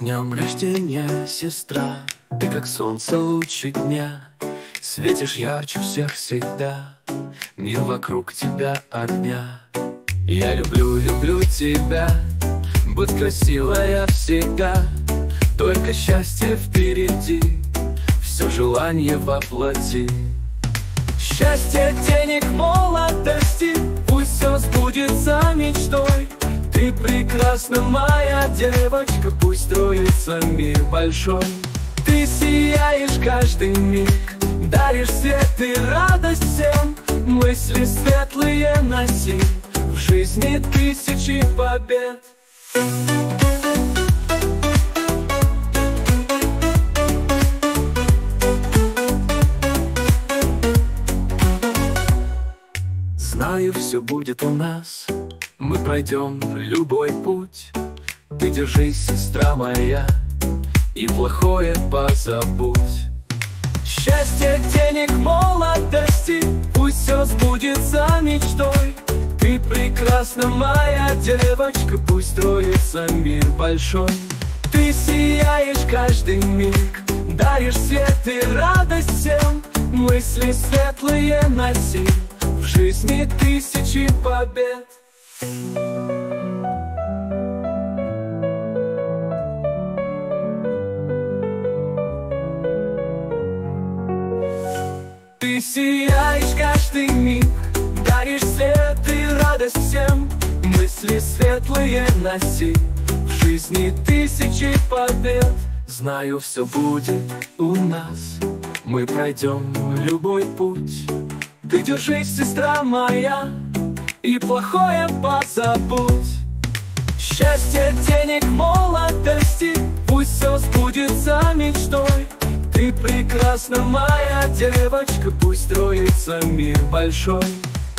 днем рождения, сестра. Ты как солнце лучше дня Светишь ярче всех всегда. Мир вокруг тебя огня Я люблю, люблю тебя Будь красивая всегда. Только счастье впереди Все желание воплоти. Счастье, денег, молодости Пусть все сбудется мечтой Прекрасна, моя девочка Пусть строится мир большой. Ты сияешь каждый миг Даришь свет и радость всем. Мысли светлые носи В жизни тысячи побед. Знаю, все будет у нас Мы пройдем любой путь. Ты держись, сестра моя И плохое позабудь. Счастье, денег, молодости Пусть все сбудется мечтой. Ты прекрасна, моя девочка Пусть строится мир большой. Ты сияешь каждый миг Даришь свет и радость всем. Мысли светлые носи В жизни тысячи побед Ты сияешь каждый миг Даришь свет и радость всем. Мысли светлые носи В жизни тысячи побед. Знаю, все будет у нас. Мы пройдем любой путь. Ты держись, сестра моя И плохое позабудь. Счастье, денег, молодости. Пусть все сбудется мечтой. Ты прекрасна, моя девочка. Пусть строится мир большой.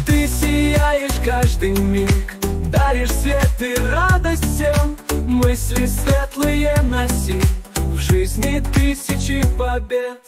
Ты сияешь каждый миг. Даришь свет и радость всем. Мысли светлые носи. В жизни тысячи побед